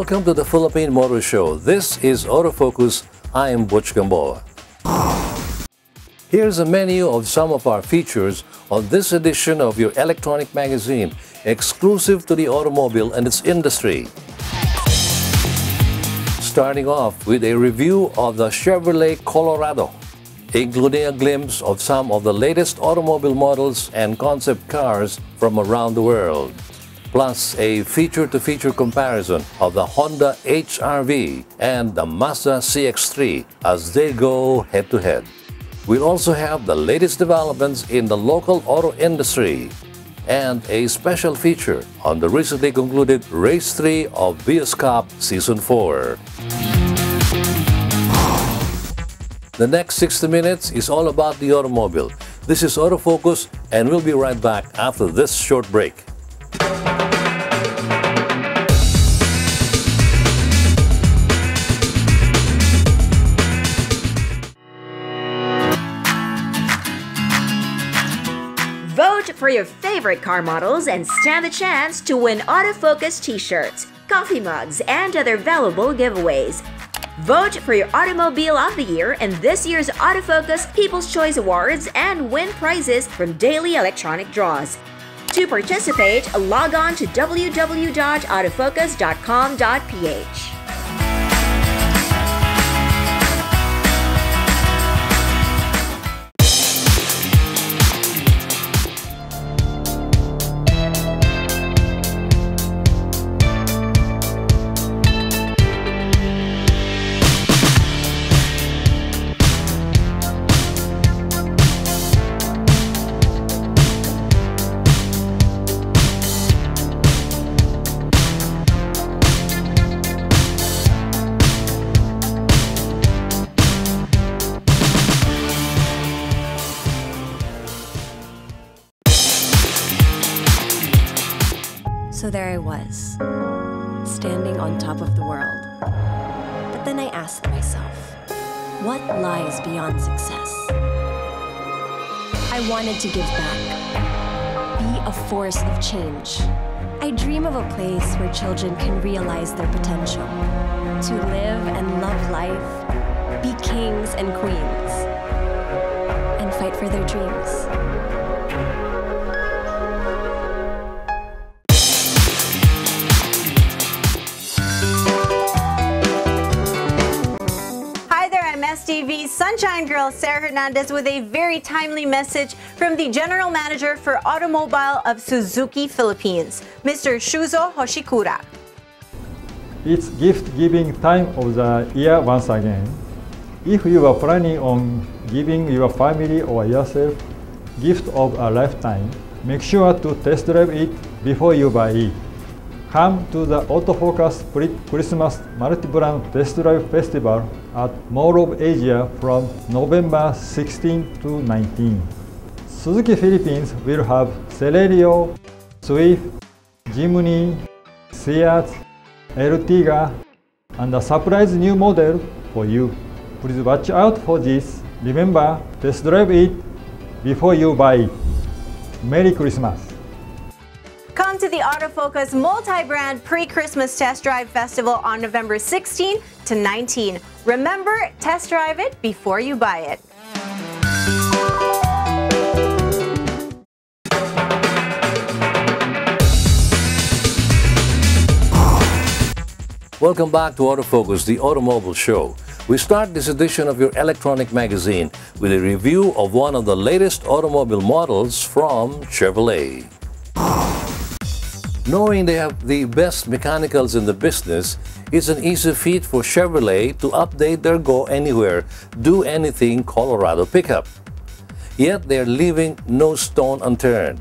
Welcome to the Philippine Motor Show. This is Autofocus. I am Butch Gamboa. Here's a menu of some of our features on this edition of your electronic magazine, exclusive to the automobile and its industry. Starting off with a review of the Chevrolet Colorado, including a glimpse of some of the latest automobile models and concept cars from around the world plus a feature-to-feature comparison of the Honda HR-V and the Mazda CX-3 as they go head-to-head. We'll also have the latest developments in the local auto industry and a special feature on the recently concluded Race 3 of Vios Cup Season 4. The next 60 minutes is all about the automobile. This is Autofocus and we'll be right back after this short break. Vote for your favorite car models and stand the chance to win autofocus t-shirts, coffee mugs, and other valuable giveaways. Vote for your Automobile of the Year in this year's Autofocus People's Choice Awards and win prizes from daily electronic draws. To participate, log on to www.autofocus.com.ph. was, standing on top of the world. But then I asked myself, what lies beyond success? I wanted to give back, be a force of change. I dream of a place where children can realize their potential, to live and love life, be kings and queens, and fight for their dreams. There, Sunshine Girl Sarah Hernandez with a very timely message from the General Manager for Automobile of Suzuki Philippines, Mr. Shuzo Hoshikura. It's gift giving time of the year once again. If you are planning on giving your family or yourself gift of a lifetime, make sure to test drive it before you buy it. Come to the Autofocus Christmas Multi-Brand Test Drive Festival at Mall of Asia from November 16 to 19. Suzuki Philippines will have Celerio, Swift, Jimny, Ciaz, Ertiga, and a surprise new model for you. Please watch out for this. Remember, test drive it before you buy it. Merry Christmas! To the Autofocus multi-brand pre-Christmas test drive festival on November 16 to 19. Remember, test drive it before you buy it. Welcome back to Autofocus, the automobile show. We start this edition of your electronic magazine with a review of one of the latest automobile models from Chevrolet. Knowing they have the best mechanicals in the business, it's an easy feat for Chevrolet to update their Go Anywhere, Do Anything Colorado pickup. Yet they're leaving no stone unturned.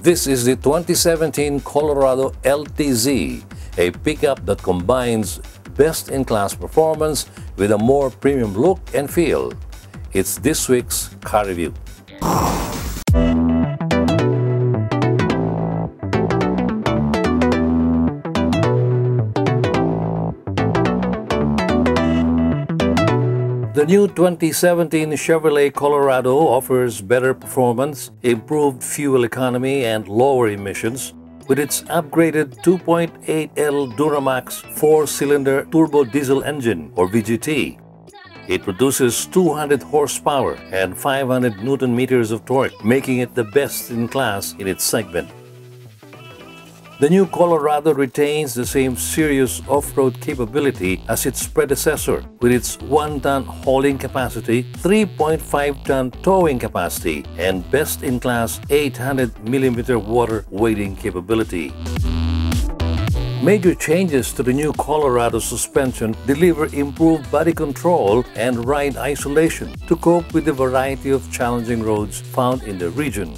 This is the 2017 Colorado LTZ, a pickup that combines best-in-class performance with a more premium look and feel. It's this week's car review. The new 2017 Chevrolet Colorado offers better performance, improved fuel economy, and lower emissions, with its upgraded 2.8L Duramax 4-cylinder turbo diesel engine or VGT. It produces 200 horsepower and 500 newton meters of torque, making it the best in class in its segment. The new Colorado retains the same serious off-road capability as its predecessor with its 1-ton hauling capacity, 3.5-ton towing capacity, and best-in-class 800mm water wading capability. Major changes to the new Colorado suspension deliver improved body control and ride isolation to cope with the variety of challenging roads found in the region.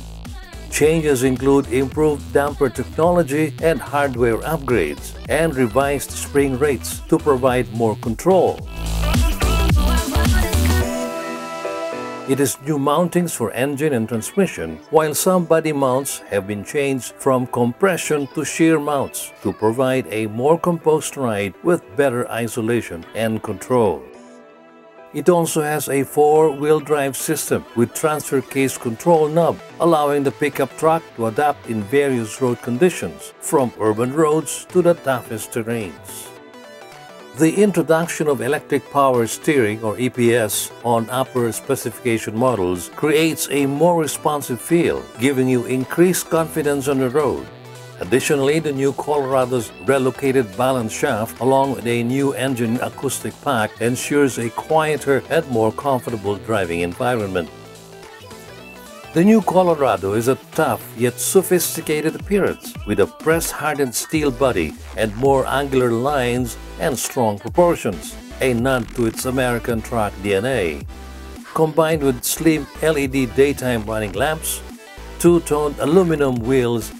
Changes include improved damper technology and hardware upgrades, and revised spring rates to provide more control. It is new mountings for engine and transmission, while some body mounts have been changed from compression to shear mounts to provide a more composed ride with better isolation and control. It also has a four-wheel drive system with transfer case control knob, allowing the pickup truck to adapt in various road conditions, from urban roads to the toughest terrains. The introduction of electric power steering or EPS on upper specification models creates a more responsive feel, giving you increased confidence on the road. Additionally, the new Colorado's relocated balance shaft along with a new engine acoustic pack ensures a quieter and more comfortable driving environment. The new Colorado is a tough yet sophisticated appearance with a press-hardened steel body and more angular lines and strong proportions, a nod to its American truck DNA. Combined with slim LED daytime running lamps, two-toned aluminum wheels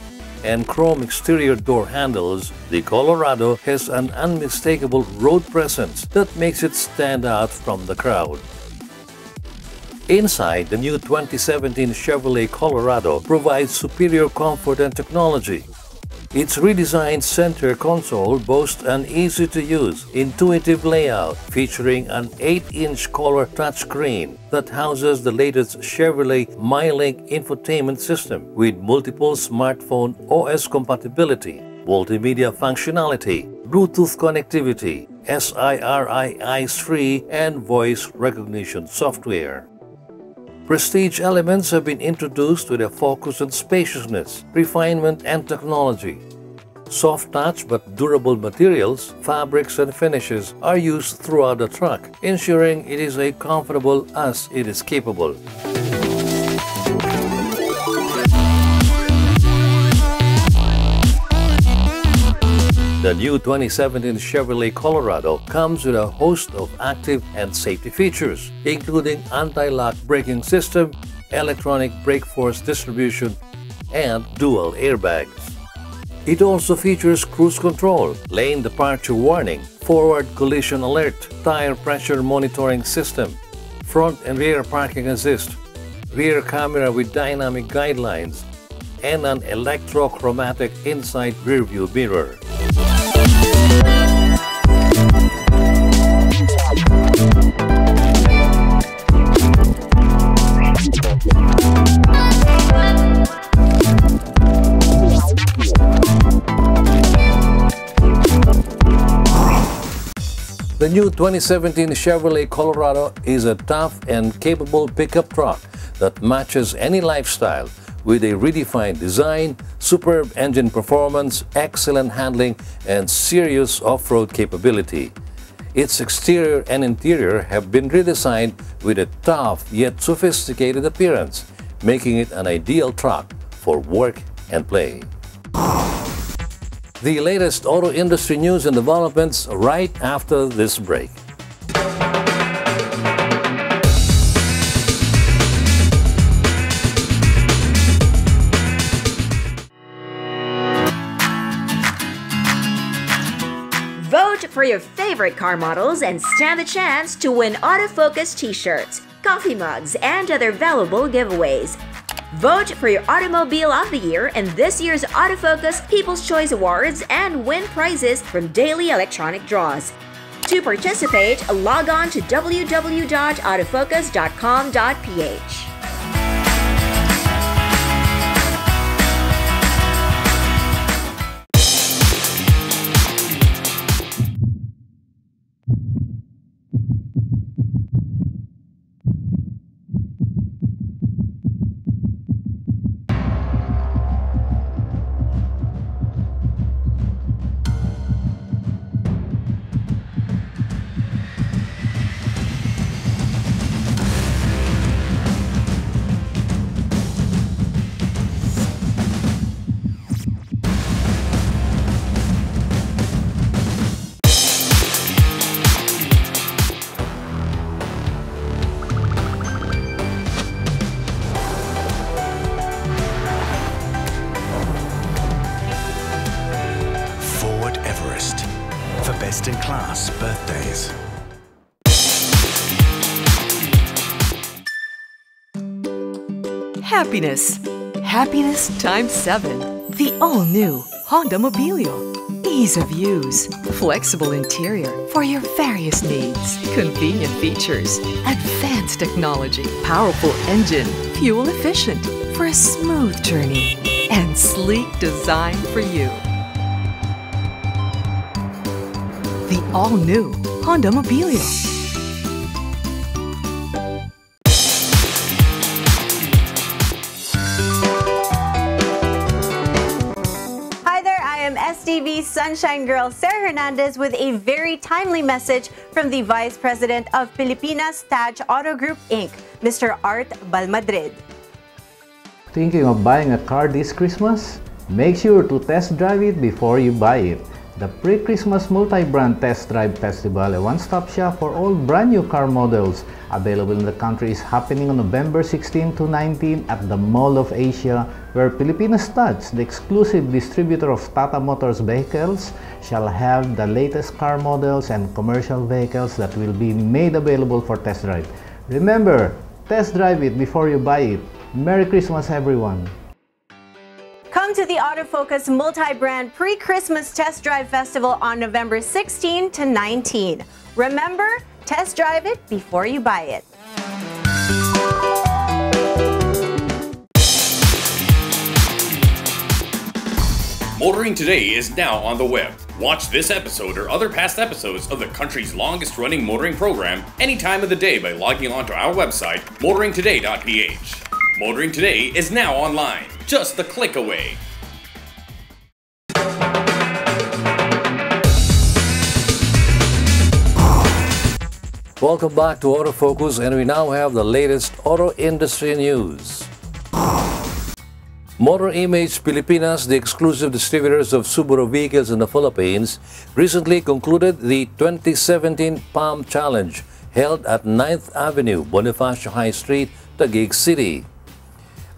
and chrome exterior door handles, the Colorado has an unmistakable road presence that makes it stand out from the crowd. Inside, the new 2017 Chevrolet Colorado provides superior comfort and technology. Its redesigned center console boasts an easy-to-use, intuitive layout featuring an 8-inch color touchscreen that houses the latest Chevrolet MyLink infotainment system with multiple smartphone OS compatibility, multimedia functionality, Bluetooth connectivity, SIRI eyes-free, and voice recognition software. Prestige elements have been introduced with a focus on spaciousness, refinement, and technology. Soft touch but durable materials, fabrics, and finishes are used throughout the truck, ensuring it is as comfortable as it is capable. The new 2017 Chevrolet Colorado comes with a host of active and safety features, including anti-lock braking system, electronic brake force distribution, and dual airbags. It also features cruise control, lane departure warning, forward collision alert, tire pressure monitoring system, front and rear parking assist, rear camera with dynamic guidelines, and an electrochromatic inside rearview mirror. The new 2017 Chevrolet Colorado is a tough and capable pickup truck that matches any lifestyle with a redefined design, superb engine performance, excellent handling, and serious off-road capability. Its exterior and interior have been redesigned with a tough yet sophisticated appearance, making it an ideal truck for work and play. The latest auto industry news and developments right after this break. Your favorite car models and stand the chance to win autofocus t-shirts, coffee mugs, and other valuable giveaways. Vote for your Automobile of the Year in this year's Autofocus People's Choice Awards and win prizes from daily electronic draws. To participate, log on to www.autofocus.com.ph. Happiness. Happiness times seven. The all new Honda Mobilio. Ease of use, flexible interior for your various needs, convenient features, advanced technology, powerful engine, fuel efficient for a smooth journey, and sleek design for you. The all new Honda Mobilio. Sunshine Girl Sarah Hernandez with a very timely message from the Vice President of Filipinas Taj Auto Group Inc., Mr. Art Balmadrid. Thinking of buying a car this Christmas? Make sure to test drive it before you buy it. The pre-Christmas multi-brand test drive festival, a one-stop shop for all brand new car models available in the country is happening on November 16 to 19 at the Mall of Asia where Filipinas Taj, the exclusive distributor of Tata Motors vehicles, shall have the latest car models and commercial vehicles that will be made available for test drive. Remember, test drive it before you buy it. Merry Christmas everyone! Come to the Autofocus multi-brand pre-Christmas test drive festival on November 16 to 19. Remember, test drive it before you buy it. Motoring Today is now on the web. Watch this episode or other past episodes of the country's longest running motoring program any time of the day by logging onto our website, motoringtoday.ph. Motoring Today is now online, just a click away. Welcome back to Autofocus, and we now have the latest auto industry news. Motor Image Pilipinas, the exclusive distributors of Subaru vehicles in the Philippines, recently concluded the 2017 Palm Challenge held at 9th Avenue, Bonifacio High Street, Taguig City.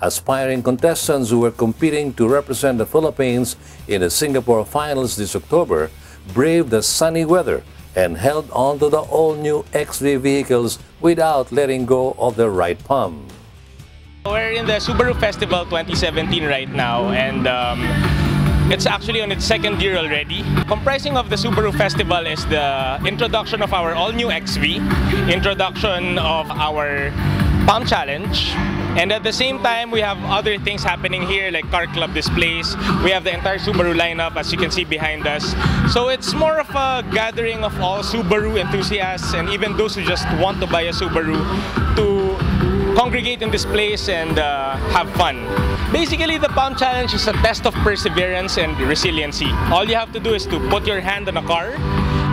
Aspiring contestants who were competing to represent the Philippines in the Singapore finals this October braved the sunny weather and held on to the all-new XV vehicles without letting go of their right palm. We're in the Subaru Festival 2017 right now and um, it's actually on its second year already. Comprising of the Subaru Festival is the introduction of our all-new XV, introduction of our Palm Challenge, and at the same time, we have other things happening here like car club displays. We have the entire Subaru lineup as you can see behind us. So it's more of a gathering of all Subaru enthusiasts and even those who just want to buy a Subaru to congregate in this place and uh, have fun. Basically, the Palm Challenge is a test of perseverance and resiliency. All you have to do is to put your hand on a car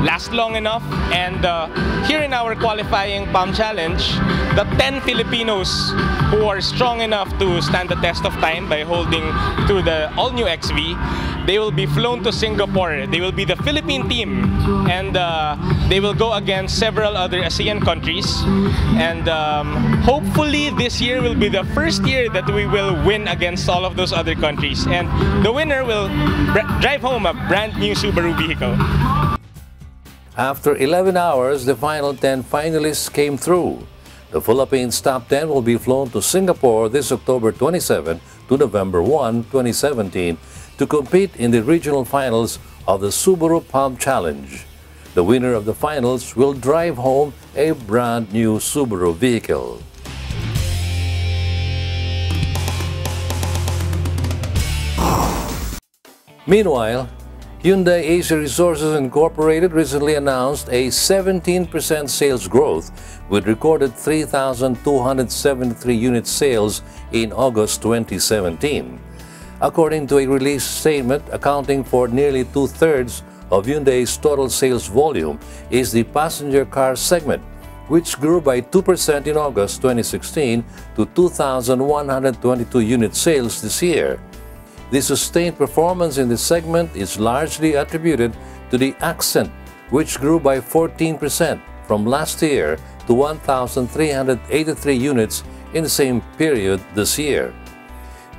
last long enough. And uh, here in our qualifying Palm Challenge, the 10 Filipinos who are strong enough to stand the test of time by holding to the all-new XV, they will be flown to Singapore. They will be the Philippine team and uh, they will go against several other ASEAN countries. And um, hopefully this year will be the first year that we will win against all of those other countries. And the winner will drive home a brand new Subaru vehicle. After 11 hours, the final 10 finalists came through. The Philippines top 10 will be flown to Singapore this October 27 to November 1, 2017 to compete in the regional finals of the Subaru Palm Challenge. The winner of the finals will drive home a brand new Subaru vehicle. Meanwhile, Hyundai Asia Resources Incorporated recently announced a 17% sales growth with recorded 3,273 unit sales in August 2017. According to a release statement, accounting for nearly two-thirds of Hyundai's total sales volume is the passenger car segment, which grew by 2% in August 2016 to 2,122 unit sales this year. The sustained performance in this segment is largely attributed to the Accent, which grew by 14% from last year to 1,383 units in the same period this year.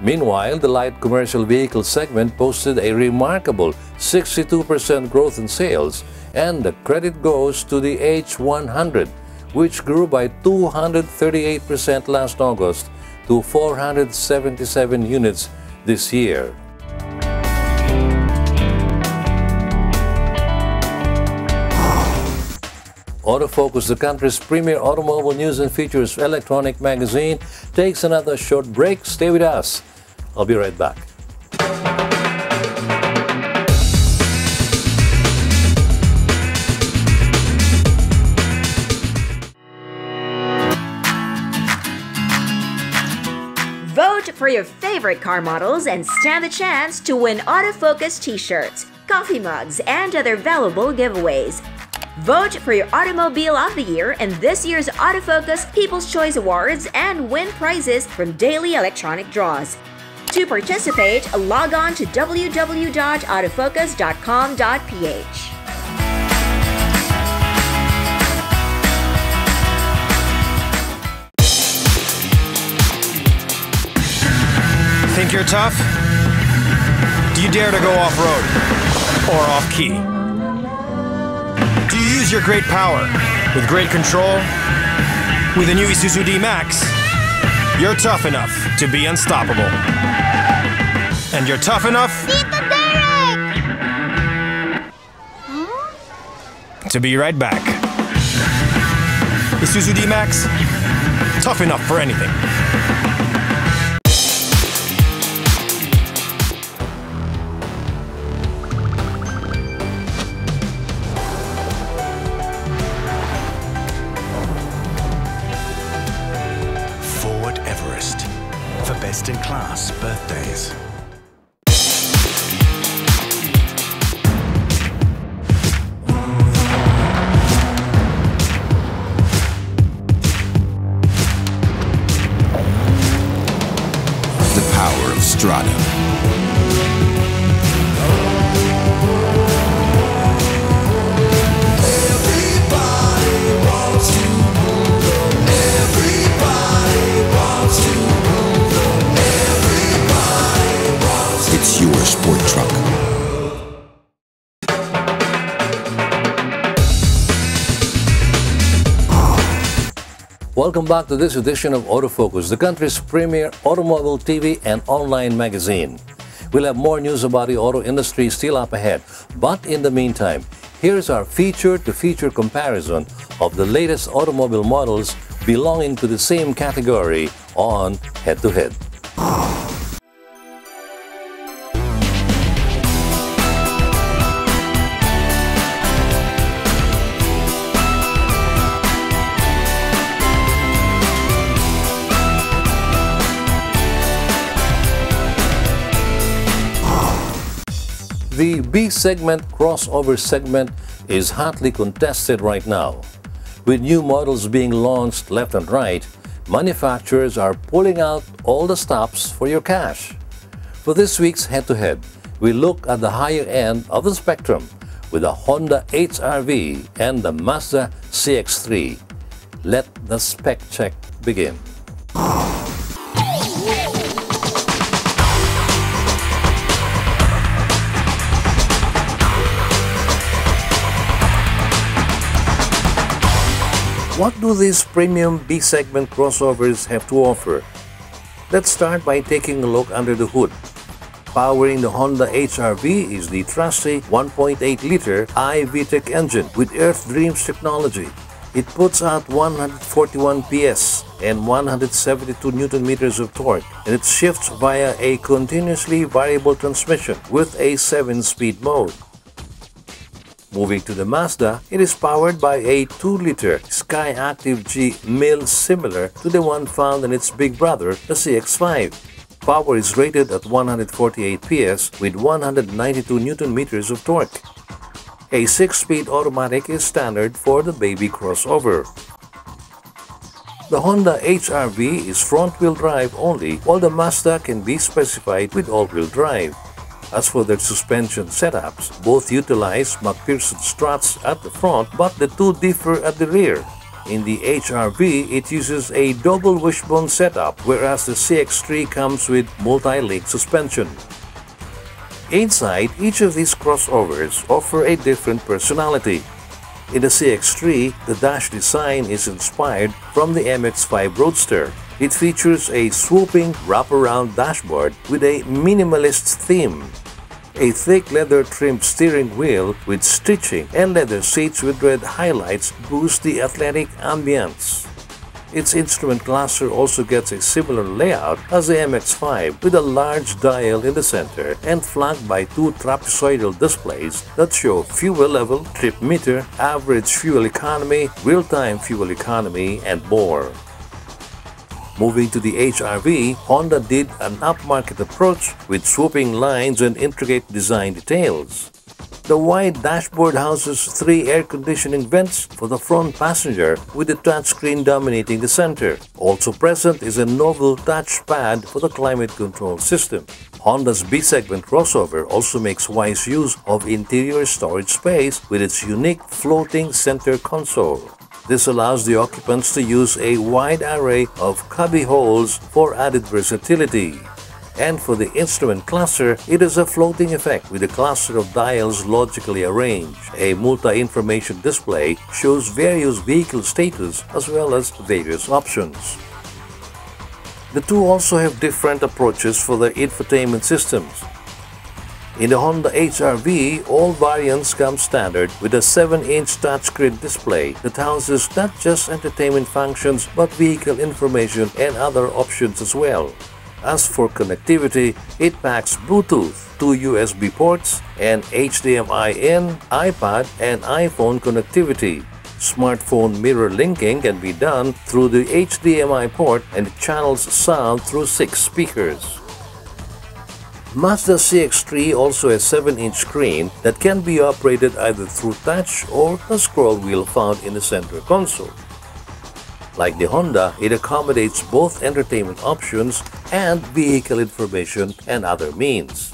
Meanwhile, the light commercial vehicle segment posted a remarkable 62% growth in sales And the credit goes to the H100, which grew by 238% last August to 477 units this year. Autofocus, the country's premier automobile news and features electronic magazine, takes another short break. Stay with us. I'll be right back. For your favorite car models and stand the chance to win autofocus t-shirts, coffee mugs, and other valuable giveaways. Vote for your Automobile of the Year in this year's Autofocus People's Choice Awards and win prizes from daily electronic draws. To participate, log on to www.autofocus.com.ph. Think you're tough? Do you dare to go off road or off key? Do you use your great power with great control? With the new Isuzu D-Max, you're tough enough to be unstoppable. And you're tough enough to be right back. Isuzu D-Max, tough enough for anything. Class back to this edition of Autofocus, the country's premier automobile TV and online magazine. We'll have more news about the auto industry still up ahead, but in the meantime, here's our feature to feature comparison of the latest automobile models belonging to the same category on Head to Head. The B segment crossover segment is hotly contested right now. With new models being launched left and right, manufacturers are pulling out all the stops for your cash. For this week's head to head, we look at the higher end of the spectrum with the Honda HRV and the Mazda CX3. Let the spec check begin. What do these premium B segment crossovers have to offer? Let's start by taking a look under the hood. Powering the Honda HRV is the trusty 1.8-liter iVTEC engine with Earth Dreams technology. It puts out 141 PS and 172 Newton meters of torque, and it shifts via a continuously variable transmission with a 7-speed mode. Moving to the Mazda, it is powered by a 2-liter Skyactiv G mill similar to the one found in its big brother, the CX-5. Power is rated at 148 PS with 192 Newton meters of torque. A 6-speed automatic is standard for the baby crossover. The Honda HRV is front-wheel drive only while the Mazda can be specified with all-wheel drive. As for their suspension setups, both utilize MacPherson struts at the front but the two differ at the rear. In the HRV, it uses a double wishbone setup whereas the CX3 comes with multi-link suspension. Inside, each of these crossovers offer a different personality. In the CX-3, the dash design is inspired from the MX-5 Roadster. It features a swooping wraparound dashboard with a minimalist theme. A thick leather-trimmed steering wheel with stitching and leather seats with red highlights boost the athletic ambience. Its instrument cluster also gets a similar layout as the MX-5 with a large dial in the center and flanked by two trapezoidal displays that show fuel level, trip meter, average fuel economy, real-time fuel economy, and more. Moving to the HRV, Honda did an upmarket approach with swooping lines and intricate design details. The wide dashboard houses three air conditioning vents for the front passenger with the touchscreen dominating the center. Also present is a novel touchpad for the climate control system. Honda's B-segment crossover also makes wise use of interior storage space with its unique floating center console. This allows the occupants to use a wide array of cubby holes for added versatility. And for the instrument cluster, it is a floating effect with a cluster of dials logically arranged. A multi-information display shows various vehicle status as well as various options. The two also have different approaches for their infotainment systems. In the Honda HR-V, all variants come standard with a 7-inch touchscreen display that houses not just entertainment functions but vehicle information and other options as well. As for connectivity, it packs Bluetooth, two USB ports, and HDMI-in, iPad, and iPhone connectivity. Smartphone mirror linking can be done through the HDMI port and channels sound through six speakers. Mazda CX-3 also has 7-inch screen that can be operated either through touch or a scroll wheel found in the center console. Like the Honda, it accommodates both entertainment options and vehicle information and other means.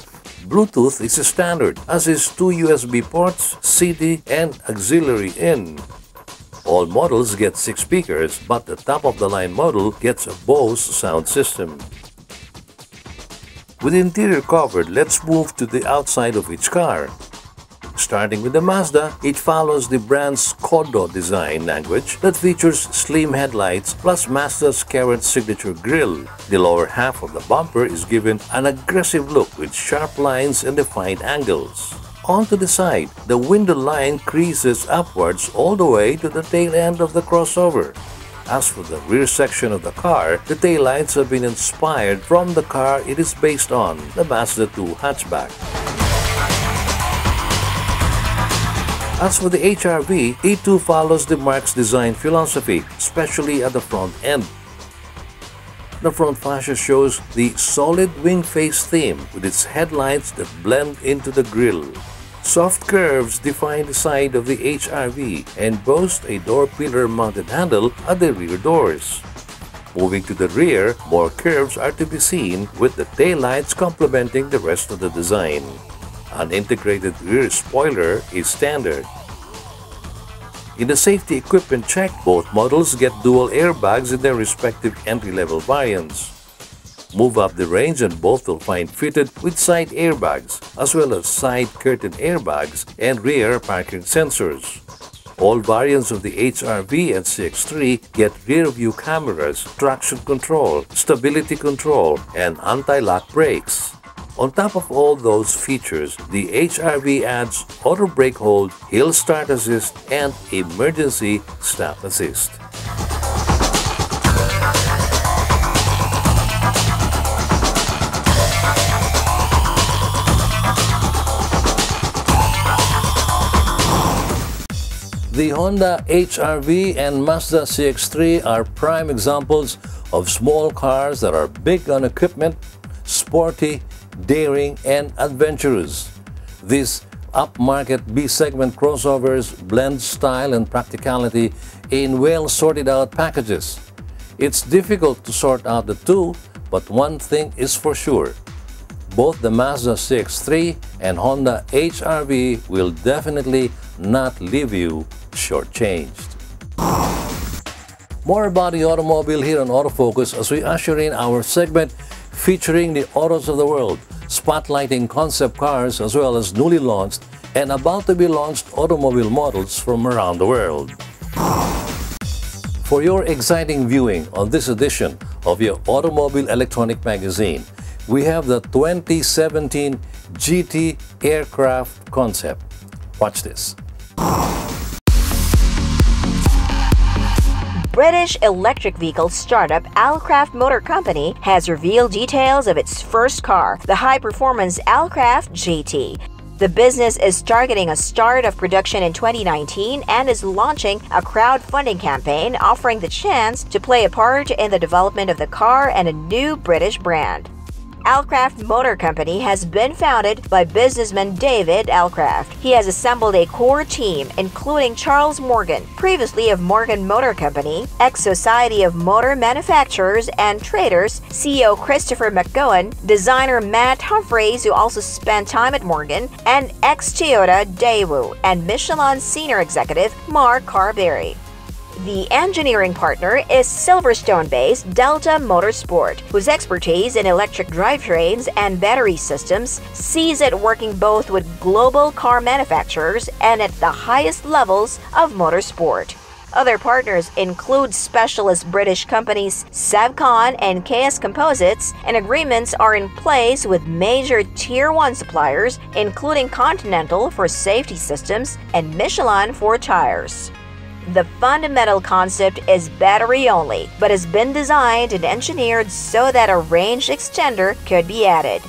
Bluetooth is a standard, as is two USB ports, CD, and auxiliary in. All models get six speakers, but the top-of-the-line model gets a Bose sound system. With interior covered, let's move to the outside of each car. Starting with the Mazda, it follows the brand's Kodo design language that features slim headlights plus Mazda's current signature grille. The lower half of the bumper is given an aggressive look with sharp lines and defined angles. Onto the side, the window line creases upwards all the way to the tail end of the crossover. As for the rear section of the car, the taillights have been inspired from the car it is based on, the Mazda 2 hatchback. As for the HRV, it too follows the marque's design philosophy, especially at the front end. The front fascia shows the solid wing face theme with its headlights that blend into the grille. Soft curves define the side of the HRV and boast a door pillar mounted handle at the rear doors. Moving to the rear, more curves are to be seen with the taillights complementing the rest of the design. An integrated rear spoiler is standard. In the safety equipment check, both models get dual airbags in their respective entry-level variants. Move up the range and both will find fitted with side airbags, as well as side curtain airbags and rear parking sensors. All variants of the HRV and CX-3 get rear-view cameras, traction control, stability control, and anti-lock brakes. On top of all those features, the HRV adds auto brake hold, hill start assist, and emergency stop assist. The Honda HRV and Mazda CX-3 are prime examples of small cars that are big on equipment, sporty, daring, and adventurous. These upmarket B-segment crossovers blend style and practicality in well sorted out packages. It's difficult to sort out the two, but one thing is for sure. Both the Mazda CX-3 and Honda HRV will definitely not leave you shortchanged. More about the automobile here on Autofocus as we usher in our segment featuring the autos of the world. spotlighting concept cars as well as newly launched and about to be launched automobile models from around the world. For your exciting viewing on this edition of your Automobile Electronic Magazine, we have the 2017 GT Alcraft concept. Watch this. British electric vehicle startup Alcraft Motor Company has revealed details of its first car, the high performance Alcraft GT. The business is targeting a start of production in 2019 and is launching a crowdfunding campaign offering the chance to play a part in the development of the car and a new British brand. Alcraft Motor Company has been founded by businessman David Alcraft. He has assembled a core team, including Charles Morgan, previously of Morgan Motor Company, ex Society of Motor Manufacturers and Traders, CEO Christopher McGowan, designer Matt Humphreys, who also spent time at Morgan, and ex Toyota Daewoo, and Michelin senior executive Mark Carberry. The engineering partner is Silverstone based Delta Motorsport, whose expertise in electric drivetrains and battery systems sees it working both with global car manufacturers and at the highest levels of motorsport. Other partners include specialist British companies Sevcon and KS Composites, and agreements are in place with major Tier 1 suppliers, including Continental for safety systems and Michelin for tires. The fundamental concept is battery only, but has been designed and engineered so that a range extender could be added.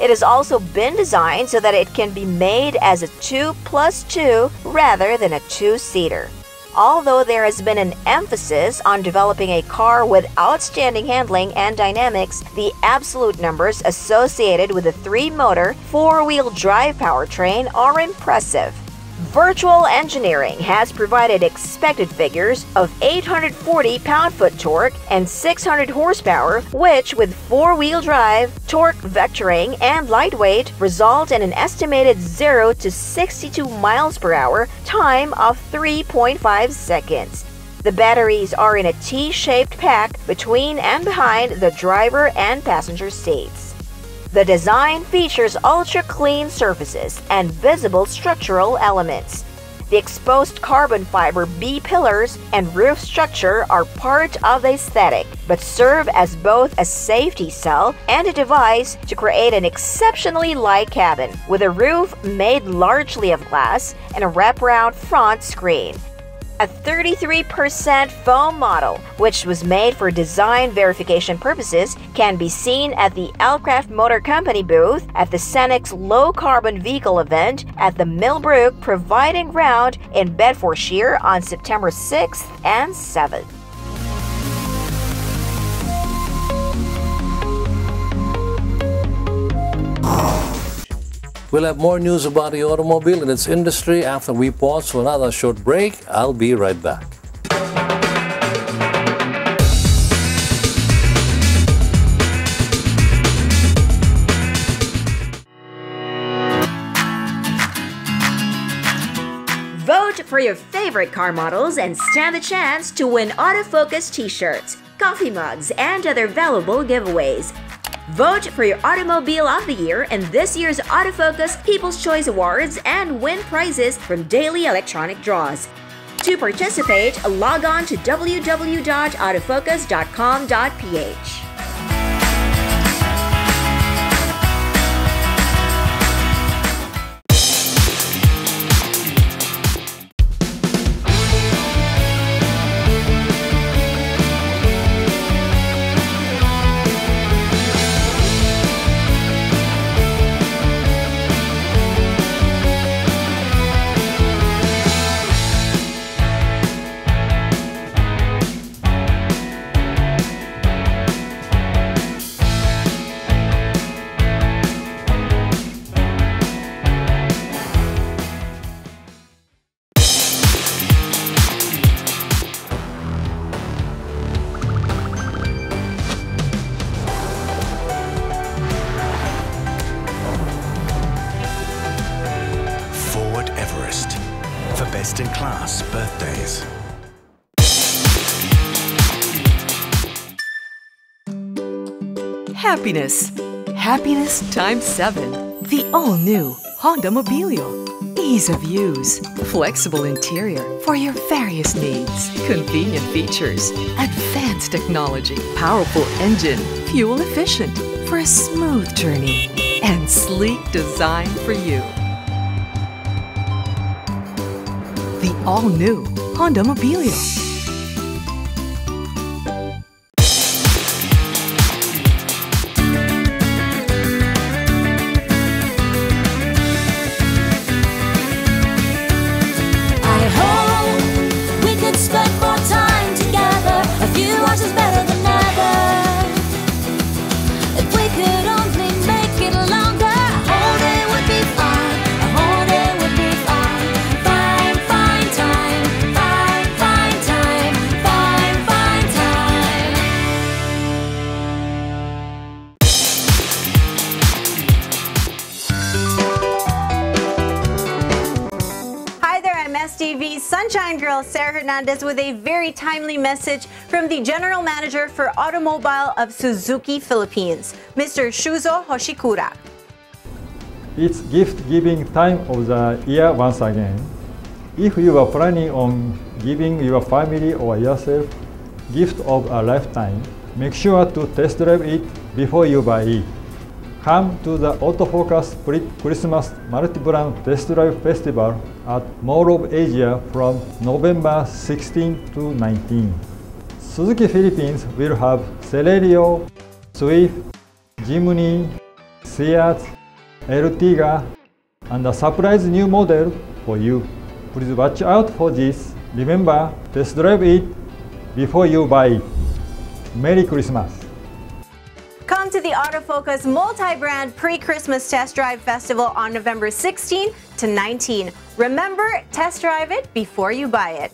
It has also been designed so that it can be made as a 2 plus 2 rather than a 2 seater. Although there has been an emphasis on developing a car with outstanding handling and dynamics, the absolute numbers associated with the three motor, four wheel drive powertrain are impressive. Virtual Engineering has provided expected figures of 840 pound-foot torque and 600 horsepower, which with four-wheel drive, torque vectoring, and lightweight result in an estimated 0 to 62 miles per hour time of 3.5 seconds. The batteries are in a T-shaped pack between and behind the driver and passenger seats. The design features ultra-clean surfaces and visible structural elements. The exposed carbon fiber B-pillars and roof structure are part of the aesthetic, but serve as both a safety cell and a device to create an exceptionally light cabin, with a roof made largely of glass and a wraparound front screen a 33% foam model, which was made for design verification purposes, can be seen at the Alcraft Motor Company booth at the Cenex Low Carbon Vehicle event at the Millbrook Proving Ground in Bedfordshire on September 6th and 7th. We'll have more news about the automobile and its industry after we pause for another short break. I'll be right back. Vote for your favorite car models and stand the chance to win autofocus t-shirts, coffee mugs, and other valuable giveaways. Vote for your Automobile of the Year in this year's Autofocus People's Choice Awards and win prizes from daily electronic draws. To participate, log on to www.autofocus.com.ph. Happiness. Happiness times seven. The all new Honda Mobilio. Ease of use, flexible interior for your various needs, convenient features, advanced technology, powerful engine, fuel efficient for a smooth journey, and sleek design for you. The all new Honda Mobilio. Sarah Hernandez with a very timely message from the General Manager for Automobile of Suzuki Philippines, Mr. Shuzo Hoshikura. It's gift-giving time of the year once again. If you are planning on giving your family or yourself gift of a lifetime, make sure to test drive it before you buy it. Come to the Autofocus Christmas Multi-Brand Test Drive Festival at Mall of Asia from November 16 to 19. Suzuki Philippines will have Celerio, Swift, Jimny, Ciaz, Ertiga, and a surprise new model for you. Please watch out for this. Remember, test drive it before you buy it. Merry Christmas! The Autofocus multi-brand pre-Christmas test drive festival on November 16 to 19. Remember, test drive it before you buy it.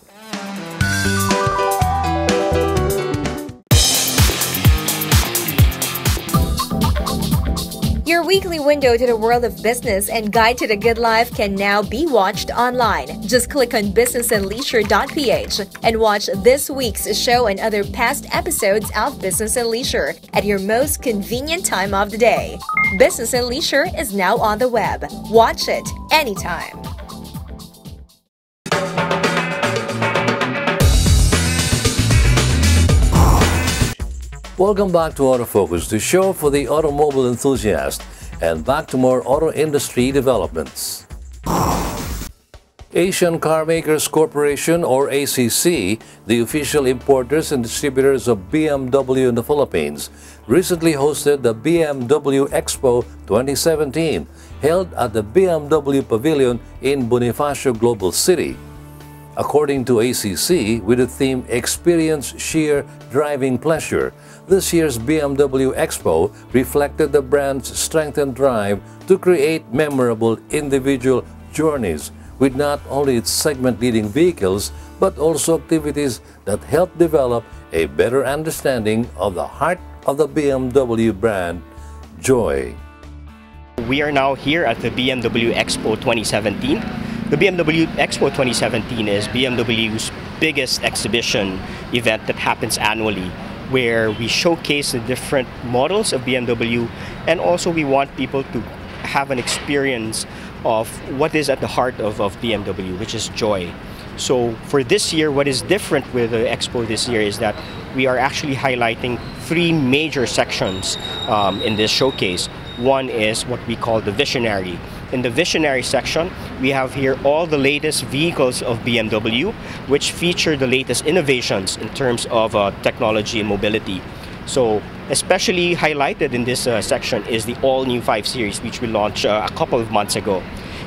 Your weekly window to the world of business and guide to the good life can now be watched online. Just click on businessandleisure.ph and watch this week's show and other past episodes of Business and Leisure at your most convenient time of the day. Business and Leisure is now on the web. Watch it anytime. Welcome back to Autofocus, the show for the automobile enthusiast, and back to more auto industry developments. Asian Carmakers Corporation, or ACC, the official importers and distributors of BMW in the Philippines, recently hosted the BMW Expo 2017, held at the BMW Pavilion in Bonifacio Global City. According to ACC, with the theme Experience Sheer Driving Pleasure, this year's BMW Expo reflected the brand's strength and drive to create memorable individual journeys with not only its segment-leading vehicles, but also activities that help develop a better understanding of the heart of the BMW brand, joy. We are now here at the BMW Expo 2017 the BMW Expo 2017 is BMW's biggest exhibition event that happens annually where we showcase the different models of BMW and also we want people to have an experience of what is at the heart of, of BMW, which is joy. So for this year, what is different with the Expo this year is that we are actually highlighting three major sections um, in this showcase. One is what we call the visionary. In the visionary section, we have here all the latest vehicles of BMW, which feature the latest innovations in terms of uh, technology and mobility. So, especially highlighted in this uh, section is the all new 5 Series, which we launched uh, a couple of months ago.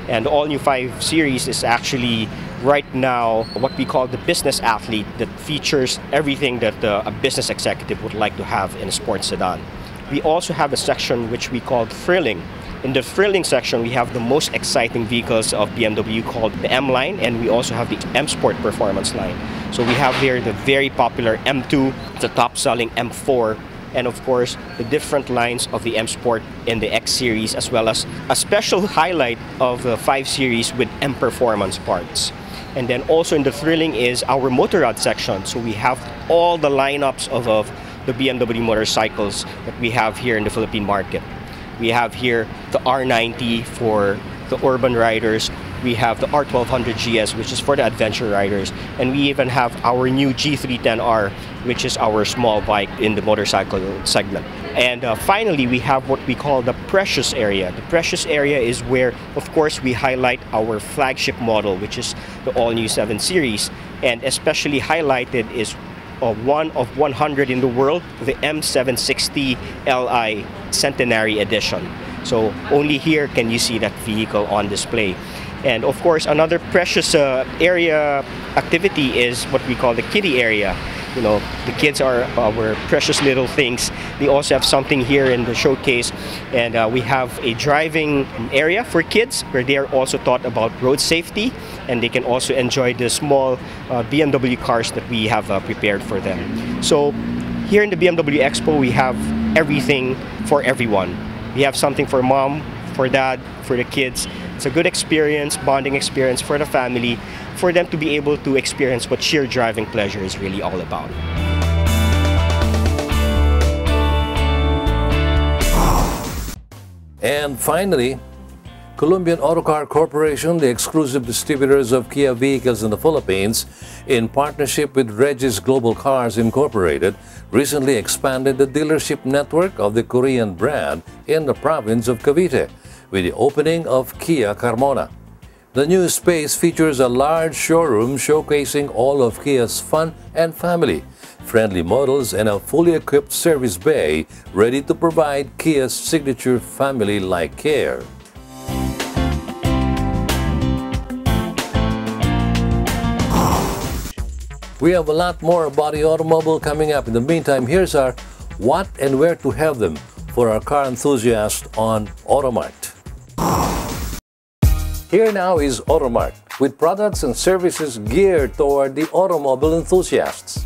And the all new 5 Series is actually right now what we call the business athlete that features everything that uh, a business executive would like to have in a sports sedan. We also have a section which we call thrilling, in the thrilling section, we have the most exciting vehicles of BMW called the M line, and we also have the M Sport performance line. So we have here the very popular M2, the top selling M4, and of course the different lines of the M Sport in the X series, as well as a special highlight of the 5 series with M Performance parts. And then also in the thrilling is our motorrad section. So we have all the lineups of, of the BMW motorcycles that we have here in the Philippine market. We have here the R nineT for the urban riders. We have the R1200 GS, which is for the adventure riders. And we even have our new G310R, which is our small bike in the motorcycle segment. And uh, finally, we have what we call the precious area. The precious area is where, of course, we highlight our flagship model, which is the all new 7 Series. And especially highlighted is uh, one of 100 in the world, the M760 Li Centenary Edition. So only here can you see that vehicle on display. And of course, another precious uh, area activity is what we call the kitty area. You know, the kids are our precious little things. They also have something here in the showcase, and uh, we have a driving area for kids where they are also taught about road safety, and they can also enjoy the small uh, BMW cars that we have uh, prepared for them. So, here in the BMW Expo, we have everything for everyone. We have something for mom, for dad, for the kids. It's a good experience, bonding experience for the family, for them to be able to experience what sheer driving pleasure is really all about. And finally, Columbian Autocar Corporation, the exclusive distributors of Kia vehicles in the Philippines, in partnership with Regis Global Cars Incorporated, recently expanded the dealership network of the Korean brand in the province of Cavite with the opening of Kia Carmona. The new space features a large showroom showcasing all of Kia's fun and family friendly models and a fully equipped service bay ready to provide Kia's signature family-like care. We have a lot more about the automobile coming up. In the meantime, here's our what and where to have them for our car enthusiasts on Automart. Here now is Automart with products and services geared toward the automobile enthusiasts.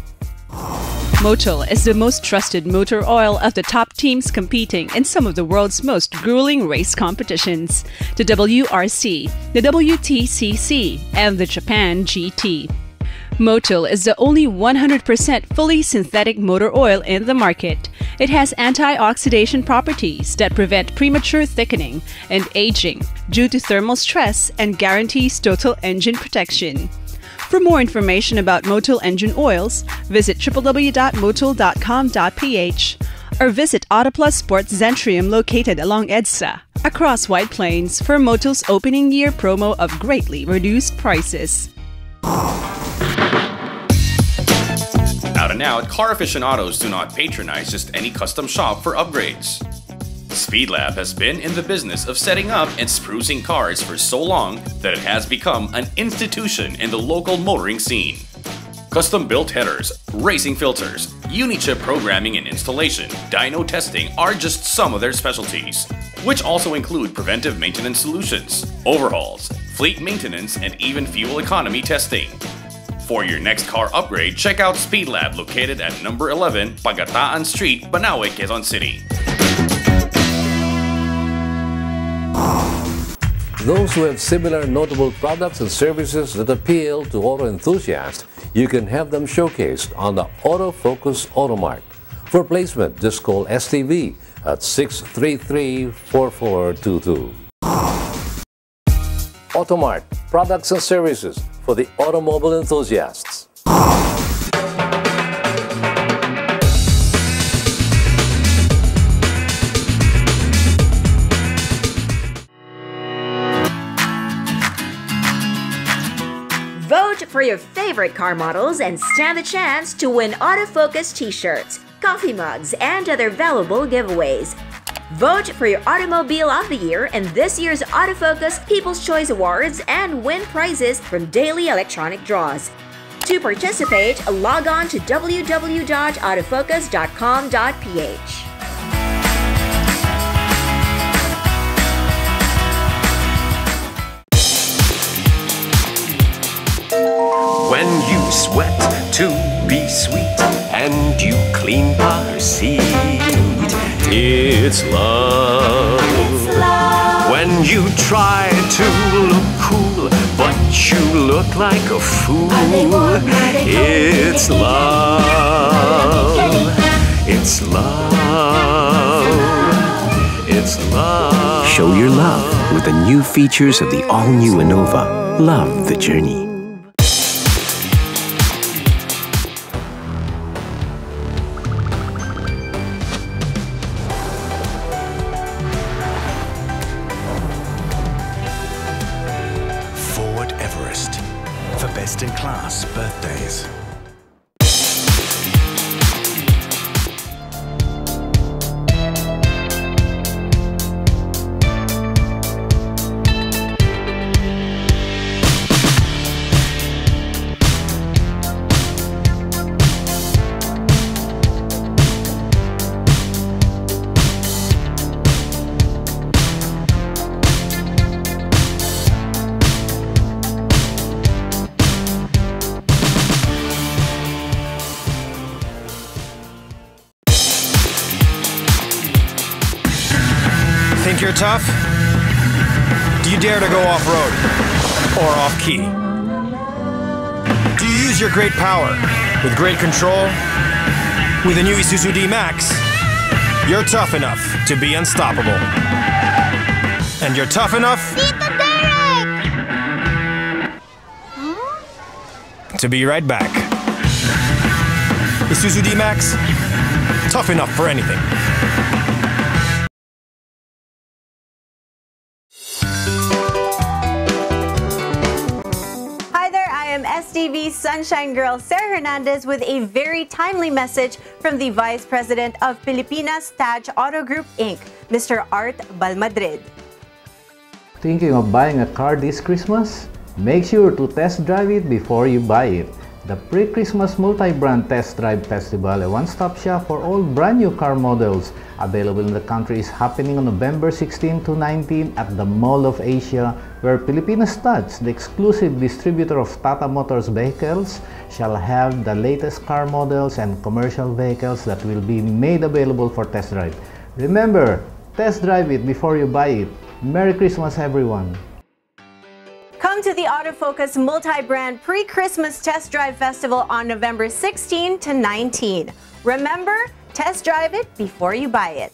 Motul is the most trusted motor oil of the top teams competing in some of the world's most grueling race competitions the WRC, the WTCC, and the Japan GT. Motul is the only 100% fully synthetic motor oil in the market. It has anti-oxidation properties that prevent premature thickening and aging due to thermal stress and guarantees total engine protection. For more information about Motul engine oils, visit www.motul.com.ph or visit Autoplus Sports Zentrium located along EDSA across White Plains for Motul's opening year promo of greatly reduced prices. And out, car aficionados do not patronize just any custom shop for upgrades. Speedlab has been in the business of setting up and sprucing cars for so long that it has become an institution in the local motoring scene. Custom built headers, racing filters, Unichip programming and installation, dyno testing are just some of their specialties, which also include preventive maintenance solutions, overhauls, fleet maintenance, and even fuel economy testing. For your next car upgrade, check out Speedlab located at number 11 Pagataan Street, Banawe, Quezon City. Those who have similar notable products and services that appeal to auto enthusiasts, you can have them showcased on the Autofocus Automart. For placement, just call STV at 633-4422. Automart, products and services for the automobile enthusiasts. Vote for your favorite car models and stand the chance to win autofocus t-shirts, coffee mugs, and other valuable giveaways. Vote for your Automobile of the Year in this year's Autofocus People's Choice Awards and win prizes from daily electronic draws. To participate, log on to www.autofocus.com.ph. When you sweat to be sweet and you clean car seat, it's love. When you try to look cool, but you look like a fool, it's love. It's love. It's love. Show your love with the new features of the all-new Innova. Love the journey. Isuzu D Max, you're tough enough to be unstoppable. And you're tough enough to be right back. Isuzu D Max, tough enough for anything. STV Sunshine Girl Sarah Hernandez with a very timely message from the Vice President of Filipinas Taj Auto Group Inc., Mr. Art Balmadrid. Thinking of buying a car this Christmas? Make sure to test drive it before you buy it. The pre-Christmas multi-brand test drive festival, a one-stop shop for all brand new car models available in the country is happening on November 16 to 19 at the Mall of Asia where Filipinas Taj, the exclusive distributor of Tata Motors vehicles, shall have the latest car models and commercial vehicles that will be made available for test drive. Remember, test drive it before you buy it. Merry Christmas everyone! Come to the Autofocus multi-brand pre-Christmas test drive festival on November 16 to 19. Remember, test drive it before you buy it.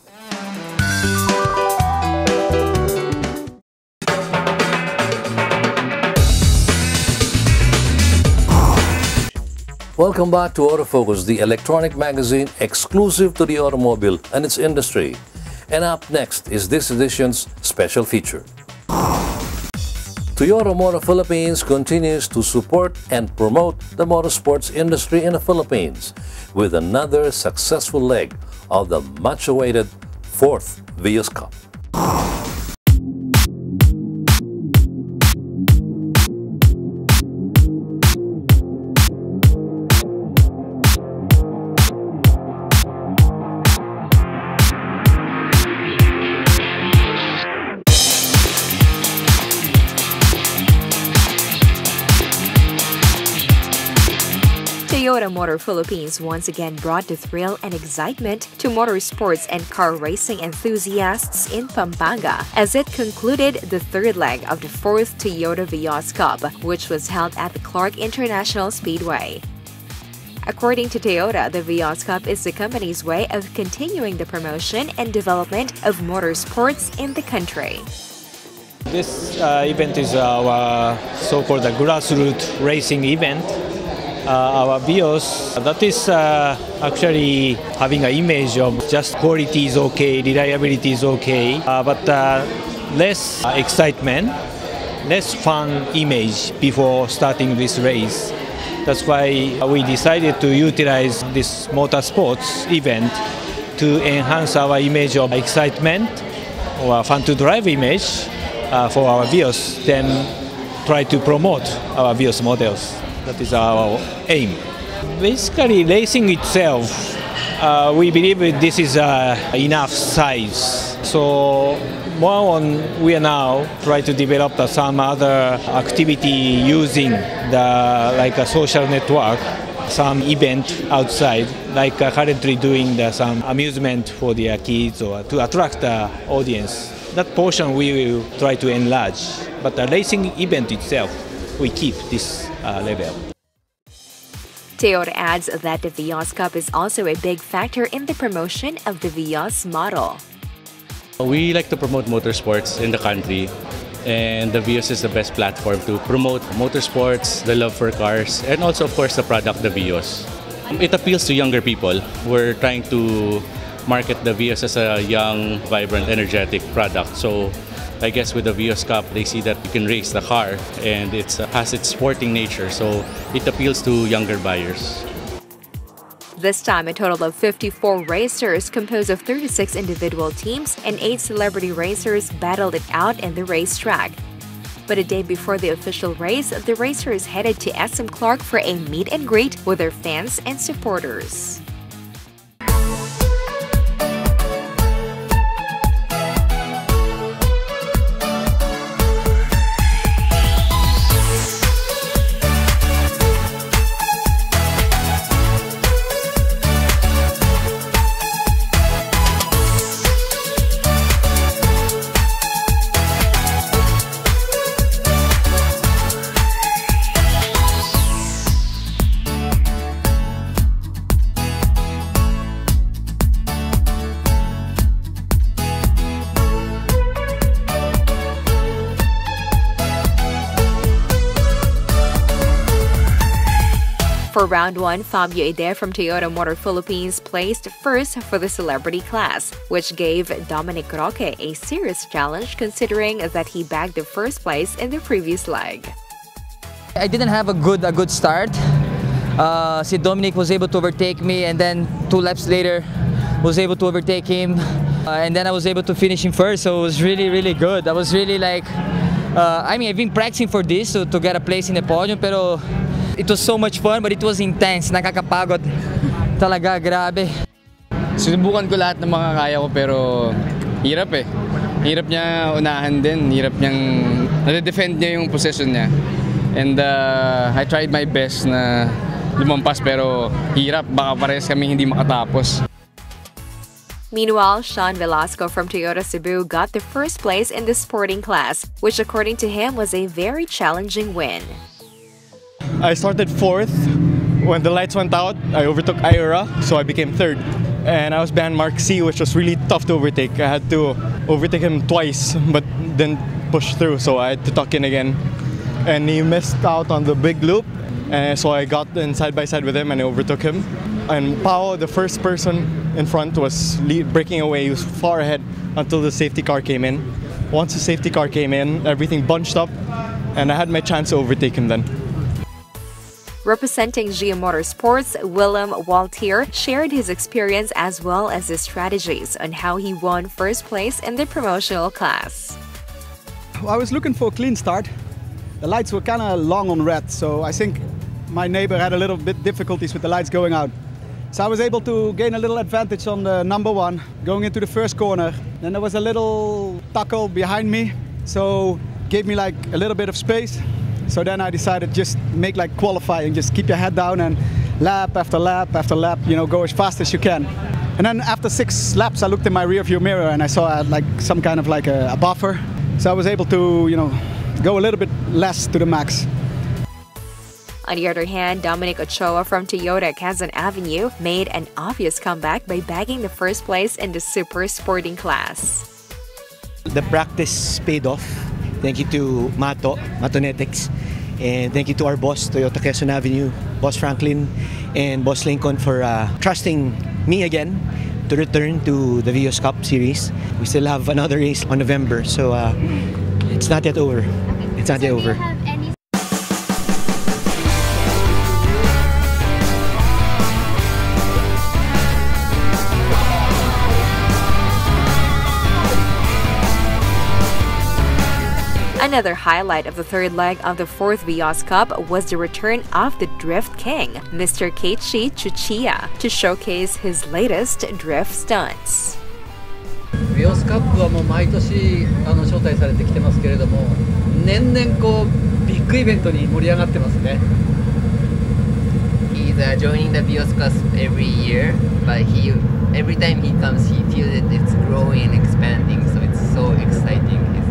Welcome back to Autofocus, the electronic magazine exclusive to the automobile and its industry. And up next is this edition's special feature. Toyota Motor Philippines continues to support and promote the motorsports industry in the Philippines with another successful leg of the much awaited fourth Vios Cup. Toyota Motor Philippines once again brought the thrill and excitement to motorsports and car racing enthusiasts in Pampanga as it concluded the third leg of the fourth Toyota Vios Cup, which was held at the Clark International Speedway. According to Toyota, the Vios Cup is the company's way of continuing the promotion and development of motorsports in the country. This uh, event is our so-called grassroots racing event. Uh, our BIOS, that is uh, actually having an image of just quality is okay, reliability is okay, uh, but less excitement, less fun image before starting this race. That's why we decided to utilize this motorsports event to enhance our image of excitement or fun to drive image uh, for our BIOS, then try to promote our BIOS models. That is our aim. Basically, racing itself, uh, we believe this is uh, enough size. So more on, we are now try to develop uh, some other activity using the like a social network, some event outside, like uh, currently doing the, some amusement for their kids or to attract the audience. That portion we will try to enlarge, but the racing event itself, we keep this uh, level. Toyota adds that the Vios Cup is also a big factor in the promotion of the Vios model. We like to promote motorsports in the country and the Vios is the best platform to promote motorsports, the love for cars, and also of course the product, the Vios. It appeals to younger people. We're trying to market the Vios as a young, vibrant, energetic product. So I guess with the Vios Cup, they see that you can race the car and it uh, has its sporting nature. So it appeals to younger buyers. This time, a total of 54 racers composed of 36 individual teams and 8 celebrity racers battled it out in the racetrack. But a day before the official race, the racers headed to SM Clark for a meet and greet with their fans and supporters. Round one, Fabio Ide from Toyota Motor Philippines placed first for the celebrity class, which gave Dominic Roque a serious challenge considering that he bagged the first place in the previous leg. I didn't have a good a good start. Uh, see, Dominic was able to overtake me, and then two laps later, was able to overtake him, uh, and then I was able to finish him first. So it was really, really good. I was really like, uh, I mean, I've been practicing for this so, to get a place in the podium, pero it was so much fun, but it was intense. Nakakapagod. Talaga, grabe. Sinubukan ko lahat ng mga kaya ko pero hirap eh. Hirap niya unahan din. Hirap niyang nade-defend niya yung possession niya. And uh, I tried my best na lumampas pero hirap. Baka pares kami hindi makatapos. Meanwhile, Sean Velasco from Toyota Cebu got the first place in the sporting class, which according to him was a very challenging win. I started fourth. When the lights went out, I overtook Ira, so I became third. And I was behind Mark C, which was really tough to overtake. I had to overtake him twice, but then push through, so I had to tuck in again. And he missed out on the big loop, and so I got in side by side with him and I overtook him. And Pao, the first person in front, was breaking away. He was far ahead until the safety car came in. Once the safety car came in, everything bunched up, and I had my chance to overtake him then. Representing GM Motorsports, Willem Waltier shared his experience as well as his strategies on how he won first place in the promotional class. I was looking for a clean start. The lights were kind of long on red, so I think my neighbor had a little bit difficulties with the lights going out. So I was able to gain a little advantage on the number one, going into the first corner. Then there was a little tackle behind me, so gave me like a little bit of space. So then I decided just make like qualifying, just keep your head down and lap after lap after lap, you know, go as fast as you can. And then after six laps, I looked in my rearview mirror and I saw I had like some kind of like a, a buffer. So I was able to, you know, go a little bit less to the max. On the other hand, Dominic Ochoa from Toyota Quezon Avenue made an obvious comeback by bagging the first place in the super sporting class. The practice paid off. Thank you to Mato, Matonetics. And thank you to our boss, Toyota Quezon Avenue, Boss Franklin, and Boss Lincoln for uh, trusting me again to return to the Vios Cup Series. We still have another race on November, so uh, it's not yet over. It's not yet over. Another highlight of the third leg of the fourth Vios Cup was the return of the Drift King, Mr. Keiichi Tsuchiya, to showcase his latest drift stunts. ビオスカップはもう毎年あの招待されてきてますけれども年々こうビッグイベントに盛り上がってますね He's、uh, joining the Bios Cup every year but he every time he comes he feels that it's growing and expanding so it's so exciting it's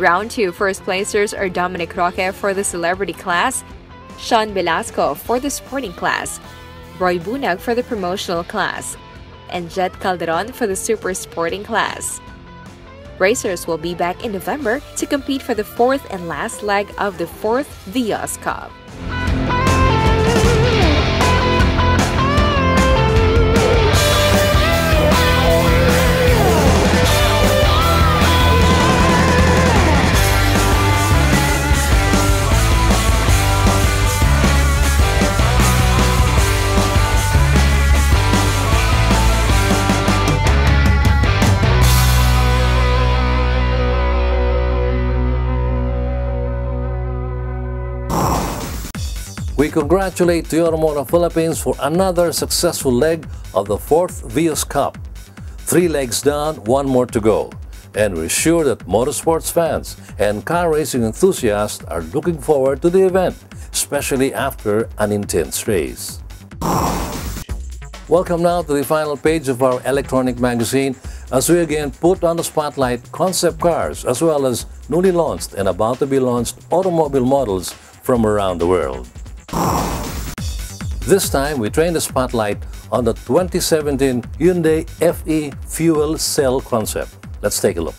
Round 2 first placers are Dominic Roque for the celebrity class, Sean Velasco for the sporting class, Roy Bunag for the promotional class, and Jet Calderon for the super sporting class. Racers will be back in November to compete for the fourth and last leg of the fourth Vios Cup. We congratulate Toyota Philippines for another successful leg of the fourth Vios Cup. Three legs down, one more to go. And we're sure that motorsports fans and car racing enthusiasts are looking forward to the event, especially after an intense race. Welcome now to the final page of our electronic magazine as we again put on the spotlight concept cars as well as newly launched and about to be launched automobile models from around the world. This time, we train the spotlight on the 2017 Hyundai FE fuel cell concept. Let's take a look.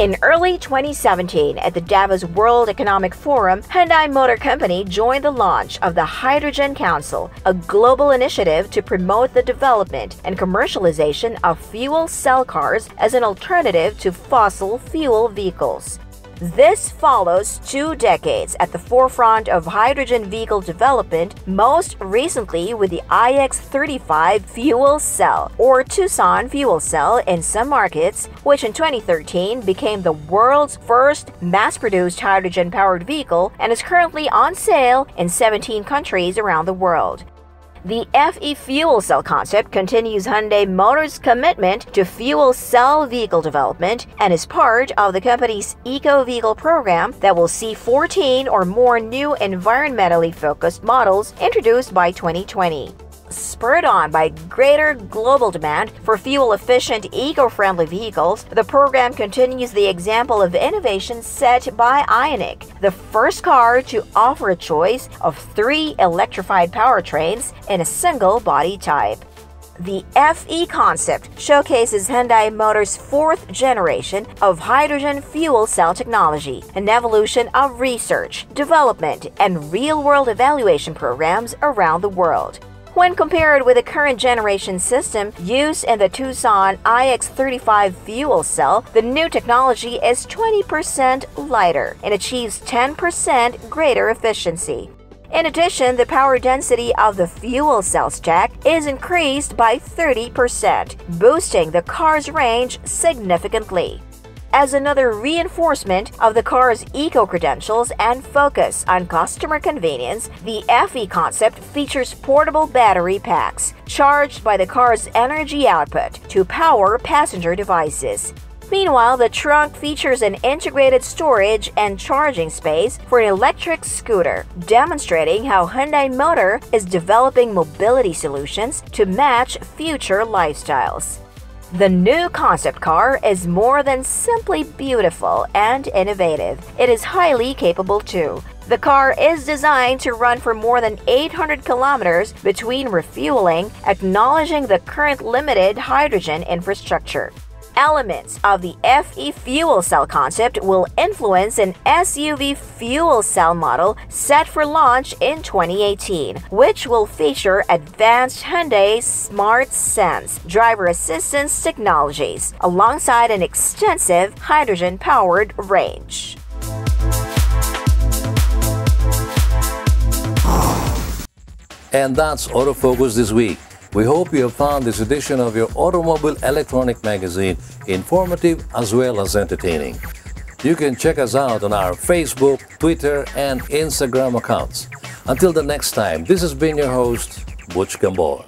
In early 2017, at the Davos World Economic Forum, Hyundai Motor Company joined the launch of the Hydrogen Council, a global initiative to promote the development and commercialization of fuel cell cars as an alternative to fossil fuel vehicles. This follows two decades at the forefront of hydrogen vehicle development, most recently with the iX35 fuel cell, or Tucson fuel cell in some markets, which in 2013 became the world's first mass produced hydrogen powered vehicle and is currently on sale in 17 countries around the world. The FE fuel cell concept continues Hyundai Motors' commitment to fuel cell vehicle development and is part of the company's eco vehicle program that will see 14 or more new environmentally focused models introduced by 2020 spurred on by greater global demand for fuel efficient, eco friendly vehicles, the program continues the example of innovation set by Ioniq, the first car to offer a choice of three electrified powertrains in a single body type. The FE concept showcases Hyundai Motors' fourth generation of hydrogen fuel cell technology, an evolution of research, development, and real world evaluation programs around the world. When compared with the current generation system used in the Tucson iX35 fuel cell, the new technology is 20% lighter and achieves 10% greater efficiency. In addition, the power density of the fuel cell stack is increased by 30%, boosting the car's range significantly as another reinforcement of the car's eco credentials and focus on customer convenience, the FE concept features portable battery packs charged by the car's energy output to power passenger devices. Meanwhile, the trunk features an integrated storage and charging space for an electric scooter, demonstrating how Hyundai Motor is developing mobility solutions to match future lifestyles. The new concept car is more than simply beautiful and innovative. It is highly capable too. The car is designed to run for more than 800 kilometers between refueling, acknowledging the current limited hydrogen infrastructure. Elements of the FE fuel cell concept will influence an SUV fuel cell model set for launch in 2018, which will feature advanced Hyundai Smart Sense driver assistance technologies alongside an extensive hydrogen powered range. And that's Autofocus this week. We hope you have found this edition of your Automobile Electronic Magazine informative as well as entertaining. You can check us out on our Facebook, Twitter, and Instagram accounts. Until the next time, this has been your host, Butch Gamboa.